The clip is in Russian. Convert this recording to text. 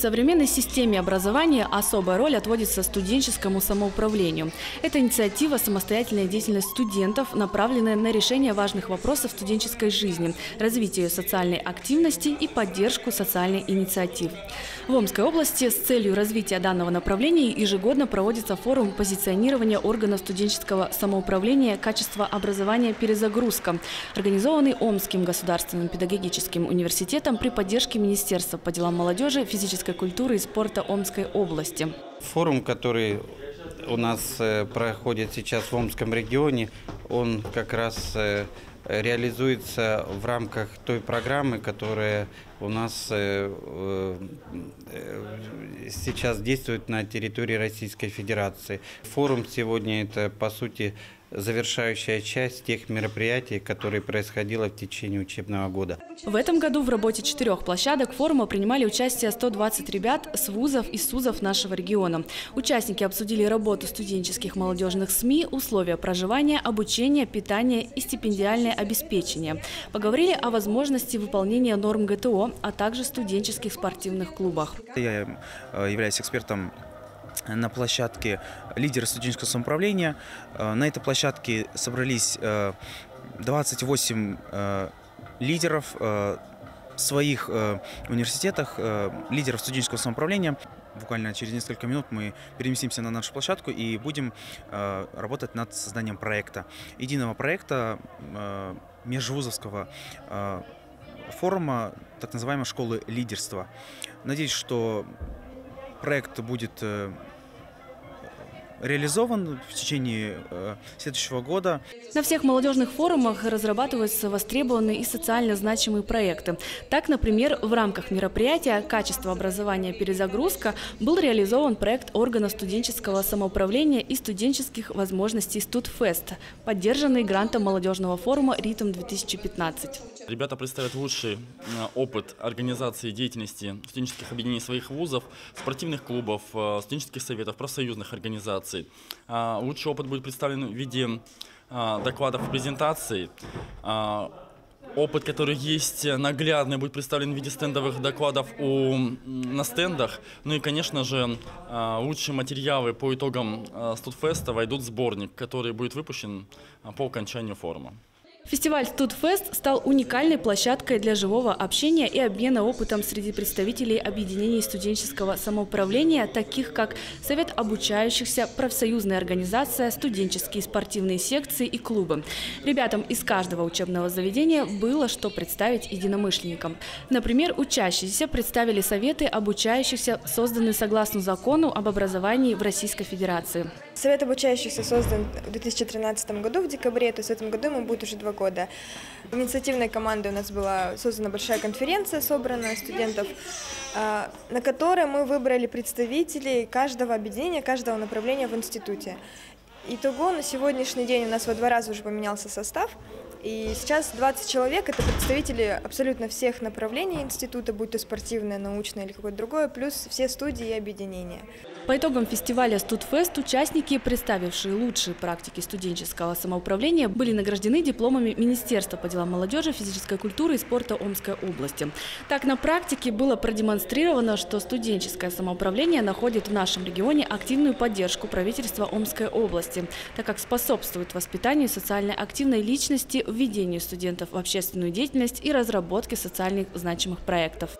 современной системе образования особая роль отводится студенческому самоуправлению. Это инициатива «Самостоятельная деятельность студентов», направленная на решение важных вопросов студенческой жизни, развитие социальной активности и поддержку социальной инициатив. В Омской области с целью развития данного направления ежегодно проводится форум позиционирования органов студенческого самоуправления «Качество образования. Перезагрузка», организованный Омским государственным педагогическим университетом при поддержке Министерства по делам молодежи, физической культуры и спорта Омской области. Форум, который у нас э, проходит сейчас в Омском регионе, он как раз э, реализуется в рамках той программы, которая у нас э, сейчас действует на территории Российской Федерации. Форум сегодня это, по сути, завершающая часть тех мероприятий, которые происходило в течение учебного года. В этом году в работе четырех площадок форума принимали участие 120 ребят с вузов и СУЗов нашего региона. Участники обсудили работу студенческих молодежных СМИ, условия проживания, обучения, питания и стипендиальное обеспечение. Поговорили о возможности выполнения норм ГТО, а также студенческих спортивных клубах. Я э, являюсь экспертом на площадке лидера студенческого самоуправления. Э, на этой площадке собрались 28 э, э, лидеров своих университетах, лидеров студенческого самоуправления. Буквально через несколько минут мы переместимся на нашу площадку и будем работать над созданием проекта. Единого проекта межвузовского форума, так называемой школы лидерства. Надеюсь, что проект будет реализован в течение э, следующего года. На всех молодежных форумах разрабатываются востребованные и социально значимые проекты. Так, например, в рамках мероприятия «Качество образования. Перезагрузка» был реализован проект органа студенческого самоуправления и студенческих возможностей «Студфест», поддержанный грантом молодежного форума «Ритм-2015». Ребята представят лучший э, опыт организации деятельности студенческих объединений своих вузов, спортивных клубов, э, студенческих советов, профсоюзных организаций. А, лучший опыт будет представлен в виде а, докладов презентаций. А, опыт, который есть наглядный, будет представлен в виде стендовых докладов у, на стендах. Ну и, конечно же, лучшие материалы по итогам Студфеста войдут в сборник, который будет выпущен по окончанию форума. Фестиваль «Студфест» стал уникальной площадкой для живого общения и обмена опытом среди представителей объединений студенческого самоуправления, таких как Совет обучающихся, профсоюзная организация, студенческие спортивные секции и клубы. Ребятам из каждого учебного заведения было что представить единомышленникам. Например, учащиеся представили советы обучающихся, созданные согласно закону об образовании в Российской Федерации. Совет обучающихся создан в 2013 году в декабре, то есть в этом году ему будет уже два года. Инициативной командой у нас была создана большая конференция, собрана студентов, а, на которой мы выбрали представителей каждого объединения, каждого направления в институте. Итого на сегодняшний день у нас во два раза уже поменялся состав. И сейчас 20 человек – это представители абсолютно всех направлений института, будь то спортивное, научное или какое-то другое, плюс все студии и объединения. По итогам фестиваля «Студфест» участники, представившие лучшие практики студенческого самоуправления, были награждены дипломами Министерства по делам молодежи, физической культуры и спорта Омской области. Так, на практике было продемонстрировано, что студенческое самоуправление находит в нашем регионе активную поддержку правительства Омской области, так как способствует воспитанию социально активной личности, введению студентов в общественную деятельность и разработке социальных значимых проектов.